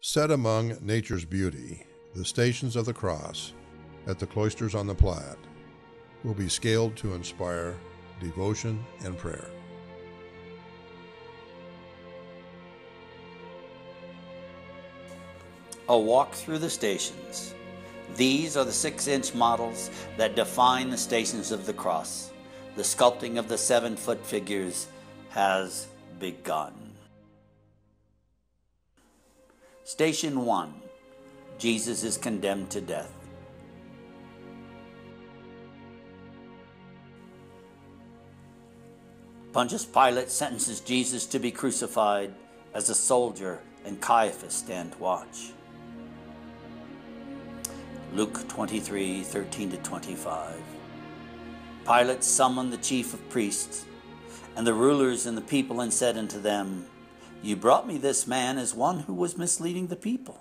Set among nature's beauty, the Stations of the Cross at the cloisters on the Platte will be scaled to inspire devotion and prayer. A walk through the stations. These are the six inch models that define the stations of the cross. The sculpting of the seven foot figures has begun. Station 1 Jesus is condemned to death. Pontius Pilate sentences Jesus to be crucified as a soldier and Caiaphas stand watch. Luke 23 13 to 25. Pilate summoned the chief of priests and the rulers and the people and said unto them, You brought me this man as one who was misleading the people.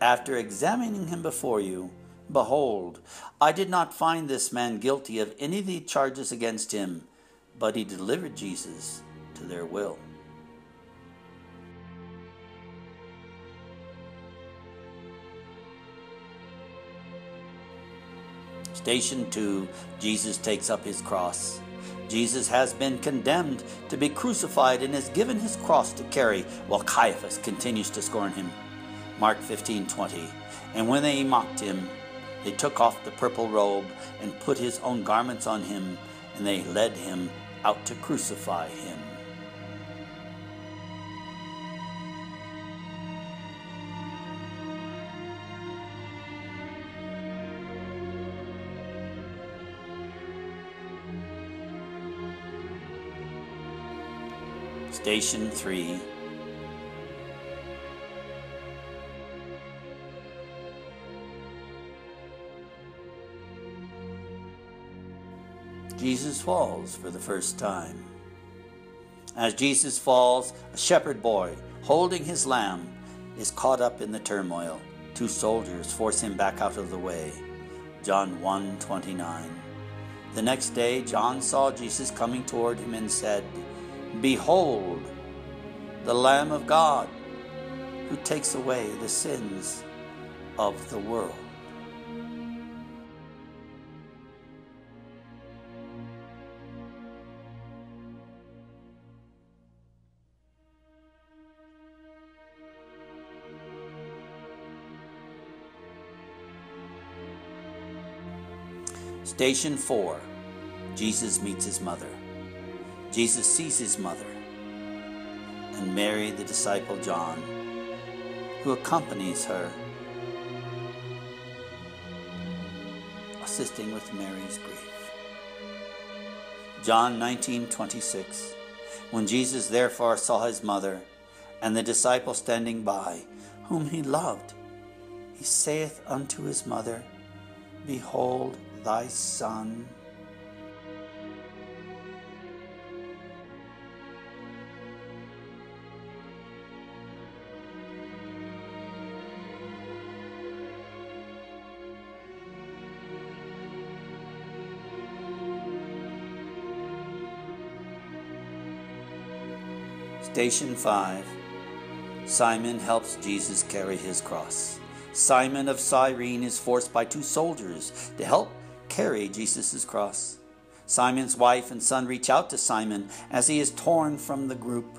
After examining him before you, behold, I did not find this man guilty of any of the charges against him, but he delivered Jesus to their will. Station 2 Jesus takes up his cross. Jesus has been condemned to be crucified and has given his cross to carry while Caiaphas continues to scorn him. Mark 15:20. And when they mocked him, they took off the purple robe and put his own garments on him, and they led him out to crucify him. Station 3 Jesus falls for the first time. As Jesus falls, a shepherd boy holding his lamb is caught up in the turmoil. Two soldiers force him back out of the way. John 1:29. The next day John saw Jesus coming toward him and said, Behold, the Lamb of God who takes away the sins of the world. Station 4 Jesus meets his mother. Jesus sees his mother and Mary, the disciple John, who accompanies her, assisting with Mary's grief. John 19:26 When Jesus therefore saw his mother and the disciple standing by, whom he loved, he saith unto his mother, Behold thy son. Station 5 Simon helps Jesus carry his cross. Simon of Cyrene is forced by two soldiers to help carry Jesus' cross. Simon's wife and son reach out to Simon as he is torn from the group.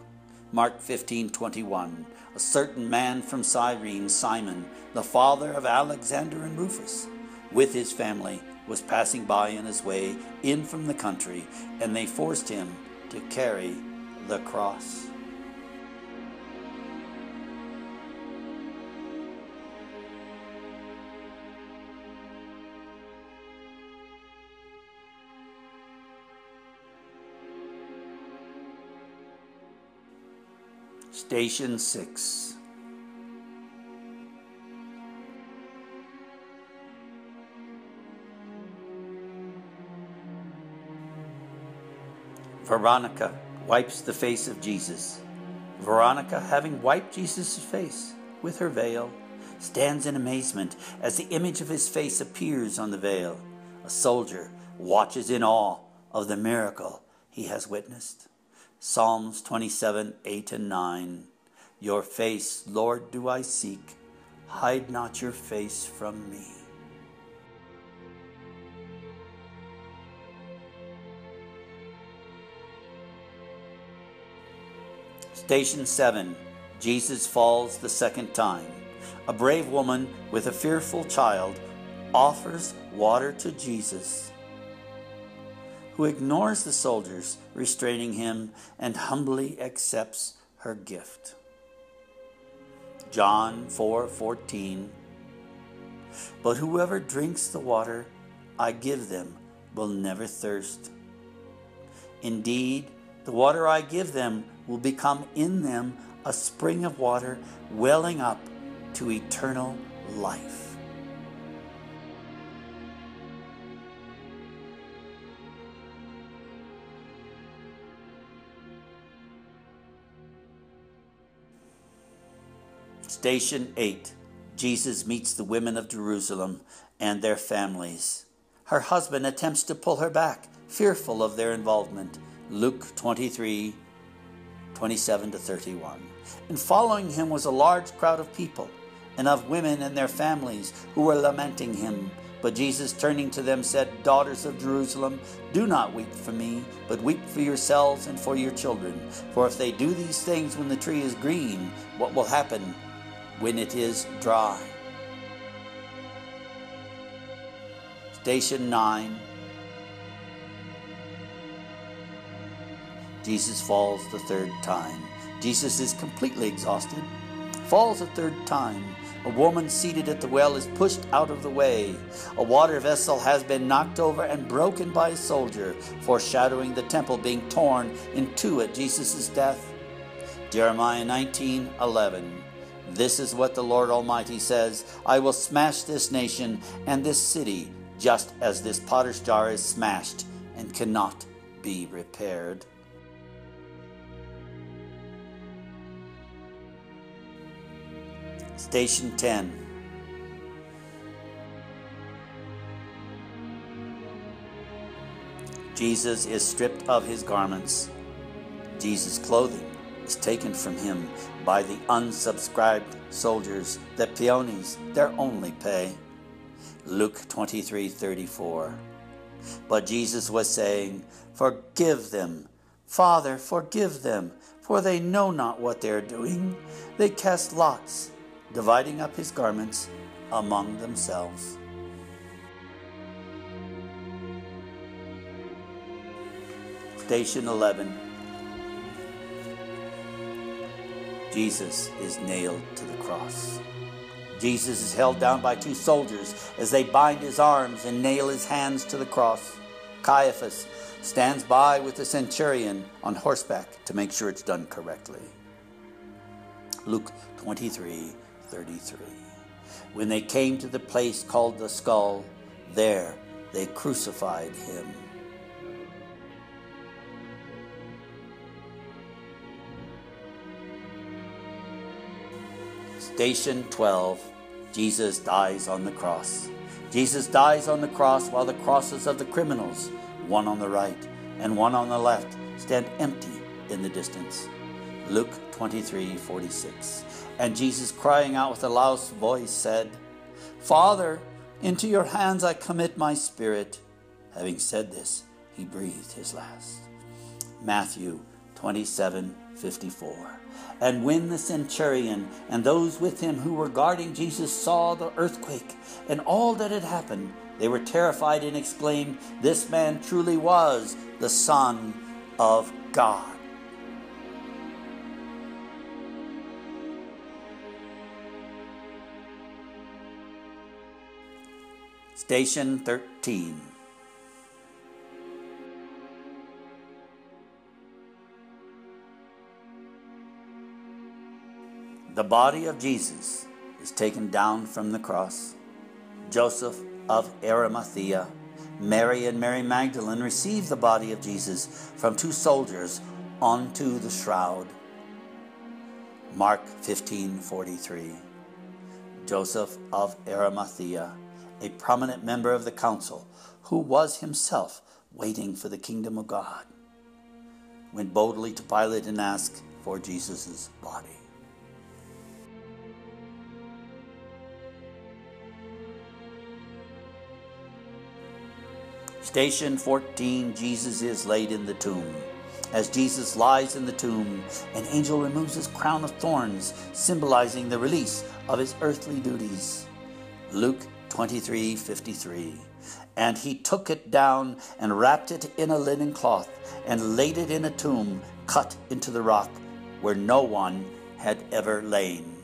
Mark 15:21 A certain man from Cyrene, Simon, the father of Alexander and Rufus, with his family was passing by on his way in from the country, and they forced him to carry the cross. Station 6 Veronica wipes the face of Jesus. Veronica, having wiped Jesus' face with her veil, stands in amazement as the image of his face appears on the veil. A soldier watches in awe of the miracle he has witnessed. Psalms 27 8 and 9. Your face, Lord, do I seek. Hide not your face from me. Station 7 Jesus falls the second time. A brave woman with a fearful child offers water to Jesus, who ignores the soldiers restraining him and humbly accepts her gift. John 4:14 But whoever drinks the water I give them will never thirst. Indeed, the water I give them will become in them a spring of water welling up to eternal life. Station 8 Jesus meets the women of Jerusalem and their families. Her husband attempts to pull her back, fearful of their involvement. Luke 23 27 to 31. And following him was a large crowd of people and of women and their families who were lamenting him. But Jesus, turning to them, said, Daughters of Jerusalem, do not weep for me, but weep for yourselves and for your children. For if they do these things when the tree is green, what will happen when it is dry. Station 9 Jesus falls the third time. Jesus is completely exhausted, falls a third time. A woman seated at the well is pushed out of the way. A water vessel has been knocked over and broken by a soldier, foreshadowing the temple being torn in two at Jesus' death. Jeremiah 19 11. This is what the Lord Almighty says I will smash this nation and this city, just as this potter's jar is smashed and cannot be repaired. Station 10. Jesus is stripped of his garments. Jesus' clothing is taken from him by the unsubscribed soldiers, the peonies, their only pay. Luke 23 34. But Jesus was saying, Forgive them, Father, forgive them, for they know not what they are doing. They cast lots, dividing up his garments among themselves. Station 11 Jesus is nailed to the cross. Jesus is held down by two soldiers as they bind his arms and nail his hands to the cross. Caiaphas stands by with the centurion on horseback to make sure it's done correctly. Luke 23 33. When they came to the place called the skull, there they crucified him. Station 12 Jesus dies on the cross. Jesus dies on the cross while the crosses of the criminals, one on the right and one on the left, stand empty in the distance. Luke 23 46. And Jesus, crying out with a loud voice, said, Father, into your hands I commit my spirit. Having said this, he breathed his last. Matthew 27 54. And when the centurion and those with him who were guarding Jesus saw the earthquake and all that had happened, they were terrified and exclaimed, This man truly was the Son of God. Station 13. The body of Jesus is taken down from the cross. Joseph of Arimathea, Mary and Mary Magdalene receive the body of Jesus from two soldiers onto the shroud. Mark 15:43. Joseph of Arimathea, a prominent member of the council who was himself waiting for the kingdom of God, went boldly to Pilate and asked for Jesus' body. Station 14 Jesus is laid in the tomb. As Jesus lies in the tomb, an angel removes his crown of thorns, symbolizing the release of his earthly duties. Luke 23:53. And he took it down and wrapped it in a linen cloth and laid it in a tomb cut into the rock where no one had ever lain.